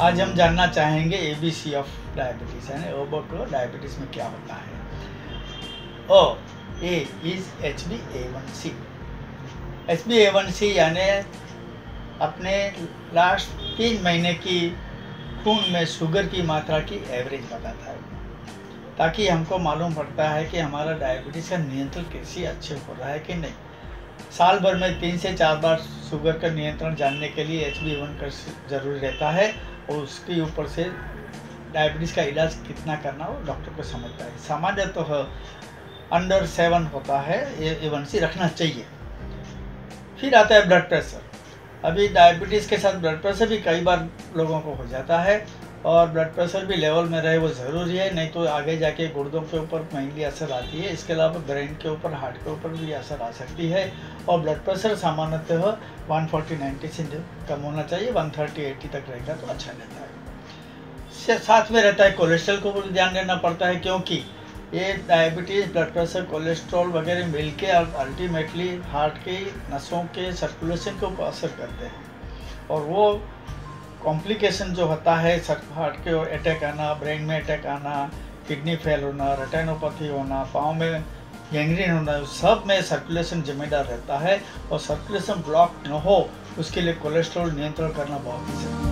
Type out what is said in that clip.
आज हम जानना चाहेंगे A B C of diabetes यानी ओबको डायबिटीज़ में क्या होता है? ओ A is H B A one C H B A one C यानी अपने लास्ट तीन महीने की खून में शुगर की मात्रा की एवरेज बताता है। ताकि हमको मालूम पड़ता है कि हमारा डायबिटीज़ का नियंत्रण कैसे अच्छे हो रहा है कि नहीं। साल भर में तीन से चार बार शुगर का नियंत्रण जानने के लिए एच बी वन का ज़रूरी रहता है और उसके ऊपर से डायबिटीज़ का इलाज कितना करना वो डॉक्टर को समझता है। सामान्य तो अंडर सेवन होता है ए वन सी रखना चाहिए। फिर आता है ब्लड प्रेशर अभी डायबिटीज़ के साथ ब्लड प्रेशर भी कई बार लोगों को हो जाता है। और ब्लड प्रेशर भी लेवल में रहे, वो ज़रूरी है, नहीं तो आगे जाके गुर्दों के ऊपर मेनली असर आती है। इसके अलावा ब्रेन के ऊपर हार्ट के ऊपर भी असर आ सकती है। और ब्लड प्रेशर सामान्यतः वन फोर्टी नाइन्टी से कम होना चाहिए वन थर्टी एट्टी तक रहेगा तो अच्छा रहता है। साथ में रहता है कोलेस्ट्रॉल को भी ध्यान देना पड़ता है, क्योंकि ये डायबिटीज़ ब्लड प्रेशर कोलेस्ट्रॉल वगैरह मिल के अल्टीमेटली हार्ट के नसों के सर्कुलेशन के ऊपर असर करते हैं। और वो कॉम्प्लिकेशन जो होता है हार्ट के अटैक आना ब्रेन में अटैक आना किडनी फेल होना रटेनोपैथी होना, पाँव में गैंग्रीन होना सब में सर्कुलेशन जिम्मेदार रहता है और सर्कुलेशन ब्लॉक न हो, उसके लिए कोलेस्ट्रॉल नियंत्रण करना बहुत ही ज़रूरी है।